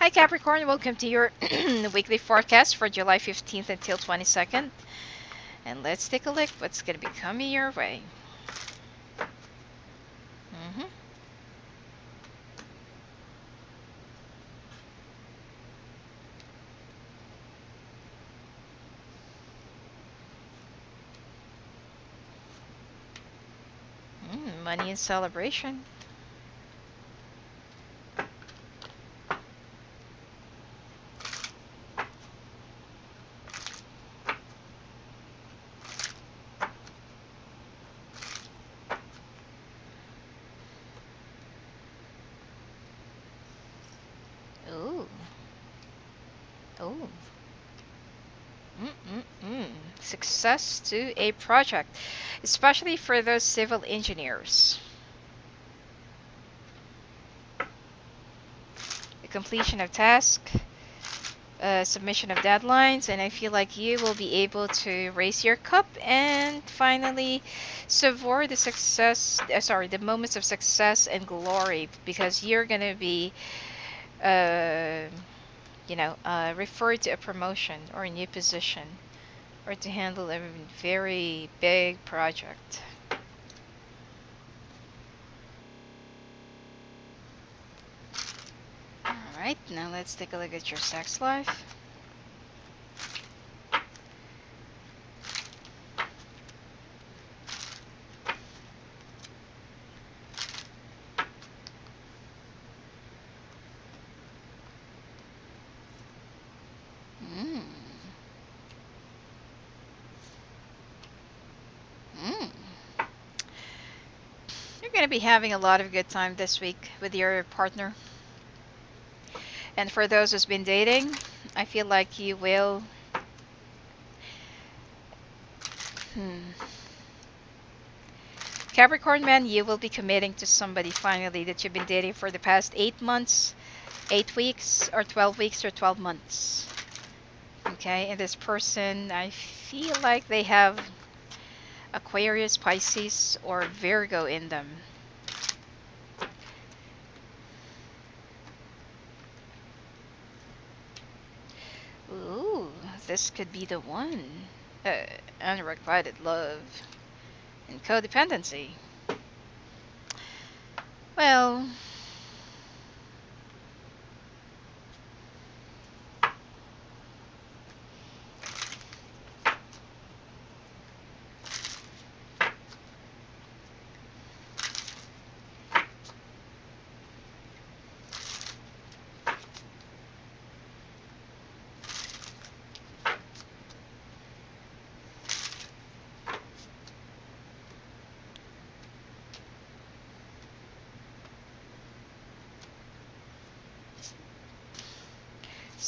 Hi Capricorn, welcome to your weekly forecast for July 15th until 22nd. And let's take a look what's going to be coming your way. Mm -hmm. Mm, money and celebration. Success to a project, especially for those civil engineers. The completion of tasks, uh, submission of deadlines, and I feel like you will be able to raise your cup and finally savor the success, uh, sorry, the moments of success and glory because you're going to be, uh, you know, uh, referred to a promotion or a new position or to handle a very big project. Alright, now let's take a look at your sex life. Going to be having a lot of good time this week with your partner. And for those who's been dating, I feel like you will... Hmm. Capricorn man, you will be committing to somebody finally that you've been dating for the past 8 months, 8 weeks, or 12 weeks, or 12 months. Okay, and this person, I feel like they have Aquarius, Pisces, or Virgo in them. This could be the one. Uh, unrequited love and codependency. Well,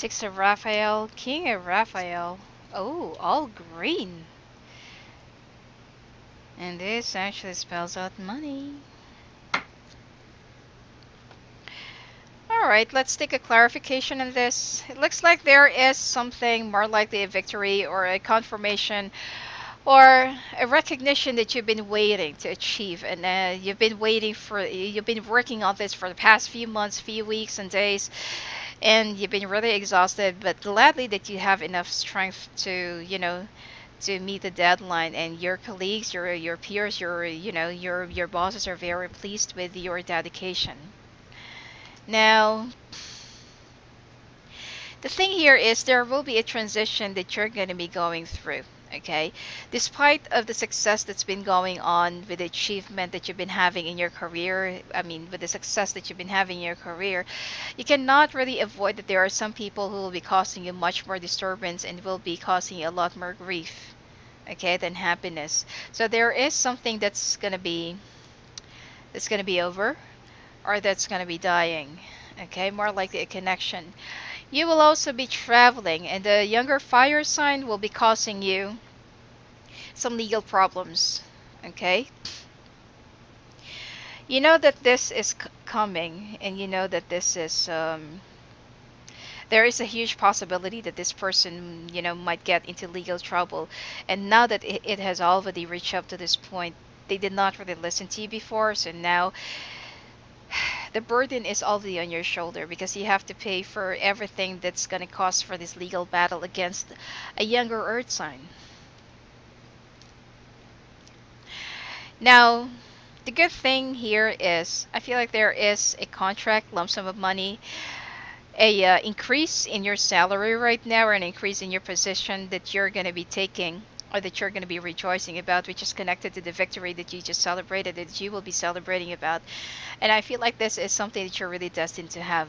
Six of Raphael, King of Raphael. Oh, all green. And this actually spells out money. Alright, let's take a clarification on this. It looks like there is something more likely a victory or a confirmation or a recognition that you've been waiting to achieve and uh, you've been waiting for you've been working on this for the past few months few weeks and days and you've been really exhausted but gladly that you have enough strength to you know to meet the deadline. And your colleagues your your peers your you know your your bosses are very pleased with your dedication. Now the thing here is there will be a transition that you're going to be going through okay? Despite of the success that's been going on with the achievement that you've been having in your career i mean with the success that you've been having in your career you cannot really avoid that there are some people who will be causing you much more disturbance and will be causing you a lot more grief okay than happiness. So there is something that's gonna be that's gonna be over or that's gonna be dying okay? More likely a connection you will also be traveling, and the younger fire sign will be causing you some legal problems. Okay? You know that this is coming, and you know that this is. Um, there is a huge possibility that this person, you know, might get into legal trouble. And now that it, it has already reached up to this point, they did not really listen to you before, so now the burden is already on your shoulder because you have to pay for everything that's going to cost for this legal battle against a younger earth sign. Now, the good thing here is I feel like there is a contract lump sum of money a uh, increase in your salary right now or an increase in your position that you're going to be taking or that you're going to be rejoicing about, which is connected to the victory that you just celebrated, that you will be celebrating about. And I feel like this is something that you're really destined to have.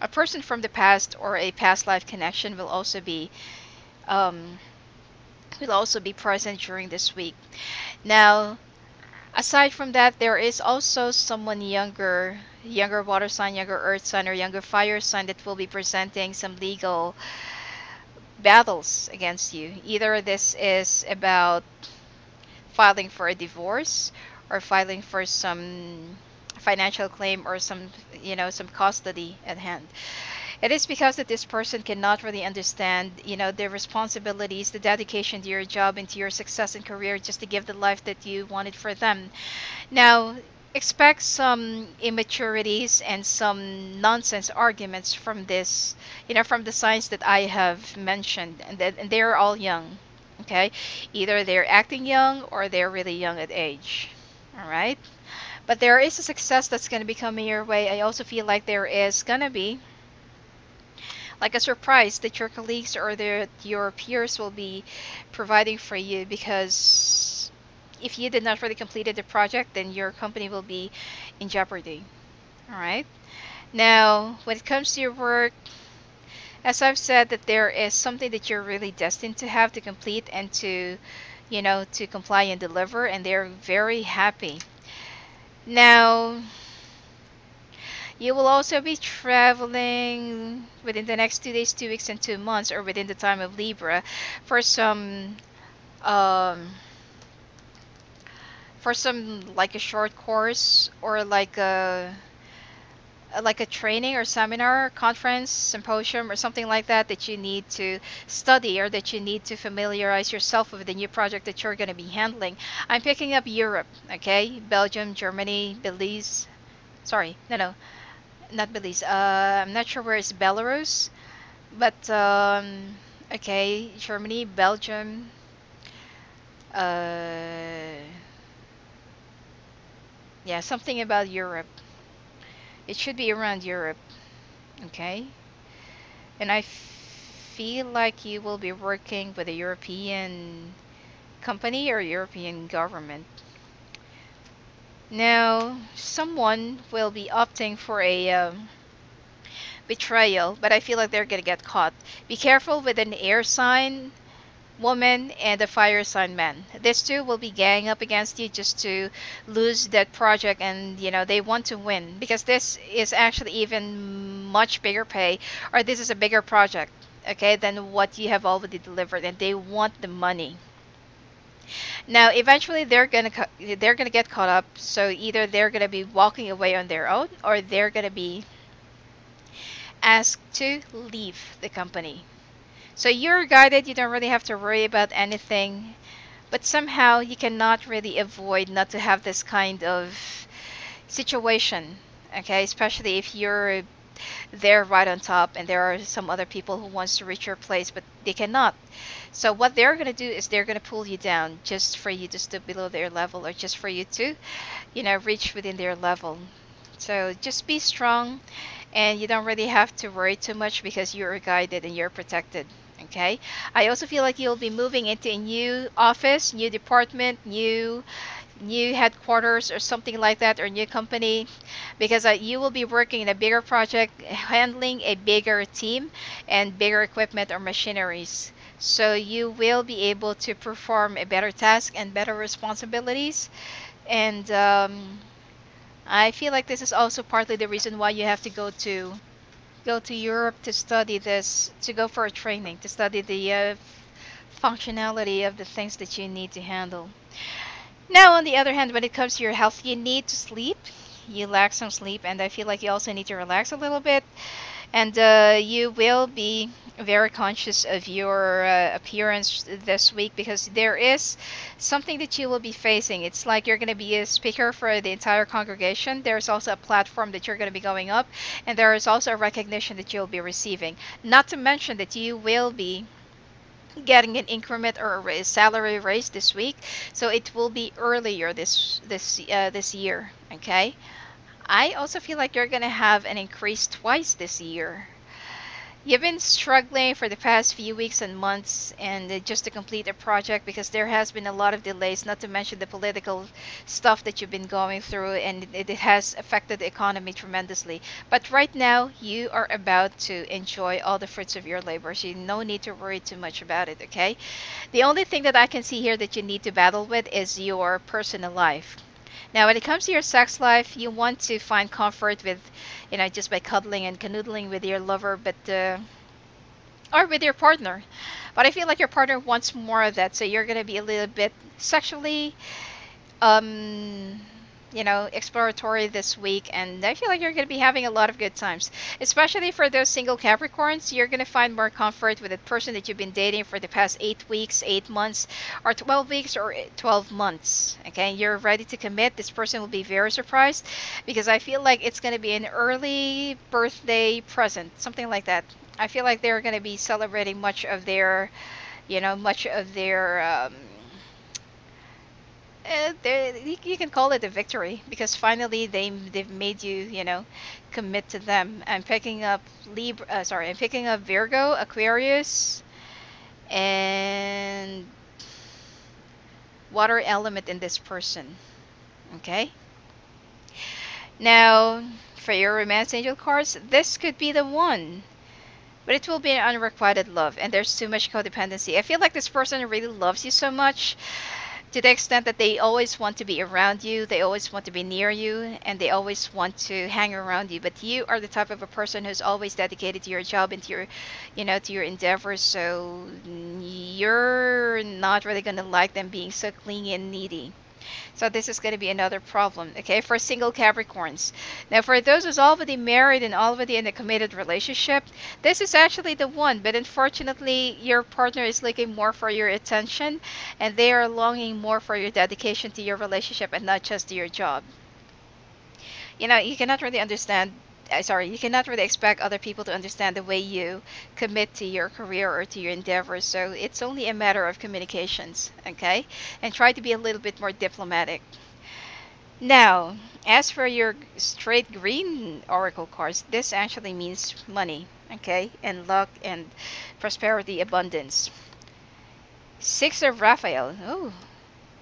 A person from the past or a past life connection will also be um, will also be present during this week. Now, aside from that, there is also someone younger, younger water sign, younger earth sign, or younger fire sign that will be presenting some legal battles against you. Either this is about filing for a divorce or filing for some financial claim or some you know some custody at hand it is because that this person cannot really understand you know the responsibilities the dedication to your job and to your success and career just to give the life that you wanted for them now expect some immaturities and some nonsense arguments from this, you know, from the signs that I have mentioned, and, that, and they're all young. Okay, either they're acting young or they're really young at age. All right, but there is a success that's going to be coming your way. I also feel like there is going to be like a surprise that your colleagues or your peers will be providing for you because if you did not really completed the project, then your company will be in jeopardy. All right. Now, when it comes to your work, as I've said, that there is something that you're really destined to have to complete and to, you know, to comply and deliver, and they're very happy. Now, you will also be traveling within the next two days, two weeks, and two months, or within the time of Libra, for some um, for some like a short course or like a like a training or seminar, conference, symposium, or something like that that you need to study or that you need to familiarize yourself with the new project that you're going to be handling. I'm picking up Europe, okay? Belgium, Germany, Belize. Sorry, no, no, not Belize. Uh, I'm not sure where it's Belarus, but um, okay, Germany, Belgium. Uh, yeah, something about Europe. It should be around Europe. Okay? And I feel like you will be working with a European company or European government. Now, someone will be opting for a um, betrayal, but I feel like they're gonna get caught. Be careful with an air sign woman and the fire sign man. These two will be gang up against you just to lose that project and you know they want to win because this is actually even much bigger pay or this is a bigger project okay than what you have already delivered and they want the money. Now eventually they're gonna they're gonna get caught up so either they're gonna be walking away on their own or they're gonna be asked to leave the company so you're guided, you don't really have to worry about anything. But somehow you cannot really avoid not to have this kind of situation. Okay, especially if you're there right on top and there are some other people who wants to reach your place but they cannot so what they're going to do is they're going to pull you down just for you to stay below their level or just for you to you know reach within their level so just be strong and you don't really have to worry too much because you're guided and you're protected okay? I also feel like you'll be moving into a new office new department new new headquarters or something like that or new company because uh, you will be working in a bigger project handling a bigger team and bigger equipment or machineries. So you will be able to perform a better task and better responsibilities. And um, i feel like this is also partly the reason why you have to go to go to Europe to study this, to go for a training, to study the uh, functionality of the things that you need to handle. Now, on the other hand, when it comes to your health, you need to sleep. You lack some sleep, and I feel like you also need to relax a little bit. And uh, you will be very conscious of your uh, appearance this week because there is something that you will be facing. It's like you're going to be a speaker for the entire congregation. There's also a platform that you're going to be going up, and there is also a recognition that you'll be receiving. Not to mention that you will be getting an increment or a raise, salary raise this week, so it will be earlier this this uh, this year. Okay. I also feel like you're gonna have an increase twice this year. You've been struggling for the past few weeks and months and just to complete a project because there has been a lot of delays, not to mention the political stuff that you've been going through and it, it has affected the economy tremendously. But right now, you are about to enjoy all the fruits of your labor. So you no need to worry too much about it, okay? The only thing that I can see here that you need to battle with is your personal life now, when it comes to your sex life, you want to find comfort with, you know, just by cuddling and canoodling with your lover, but uh, or with your partner. But I feel like your partner wants more of that, so you're gonna be a little bit sexually um you know, exploratory this week, and I feel like you're going to be having a lot of good times. Especially for those single Capricorns, you're going to find more comfort with the person that you've been dating for the past eight weeks, eight months, or 12 weeks, or 12 months. Okay, you're ready to commit. This person will be very surprised because I feel like it's going to be an early birthday present, something like that. I feel like they're going to be celebrating much of their, you know, much of their. Um, uh, you can call it a victory because finally they they've made you you know commit to them. I'm picking up Libra. Uh, sorry, I'm picking up Virgo, Aquarius, and water element in this person. Okay. Now for your romance angel cards, this could be the one. But it will be an unrequited love, and there's too much codependency. I feel like this person really loves you so much to the extent that they always want to be around you, they always want to be near you, and they always want to hang around you. But you are the type of a person who's always dedicated to your job and to your, you know, to your endeavors. So you're not really gonna like them being so clingy and needy. So this is going to be another problem, okay, for single Capricorns. Now, for those who's already married and already in a committed relationship, this is actually the one. But unfortunately, your partner is looking more for your attention, and they are longing more for your dedication to your relationship and not just to your job. You know, you cannot really understand Uh, sorry, you cannot really expect other people to understand the way you commit to your career or to your endeavors. So it's only a matter of communications, okay? And try to be a little bit more diplomatic. Now, as for your straight green oracle cards, this actually means money, okay? And luck and prosperity, abundance. Six of Raphael. Oh,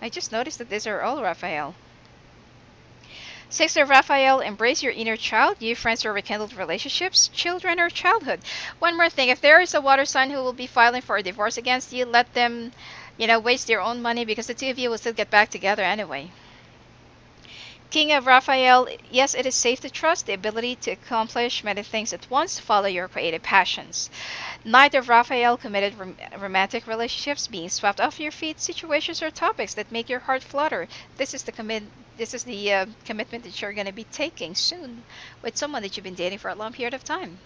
I just noticed that these are all Raphael. Six of Raphael, embrace your inner child, You friends or rekindled relationships, children or childhood. One more thing, if there is a water sign who will be filing for a divorce against you, let them, you know, waste their own money because the two of you will still get back together anyway. King of Raphael, yes, it is safe to trust the ability to accomplish many things at once, follow your creative passions. Knight of Raphael, committed rom romantic relationships, being swept off your feet, situations or topics that make your heart flutter. This is the commit this is the uh, commitment that you're going to be taking soon with someone that you've been dating for a long period of time.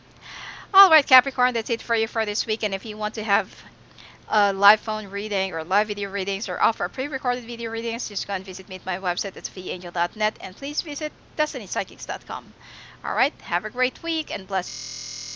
All right, Capricorn, that's it for you for this week. And if you want to have a live phone reading or live video readings or offer pre-recorded video readings, just go and visit me at my website at sophiaangel.net and please visit destinypsychics.com. All right, have a great week and bless.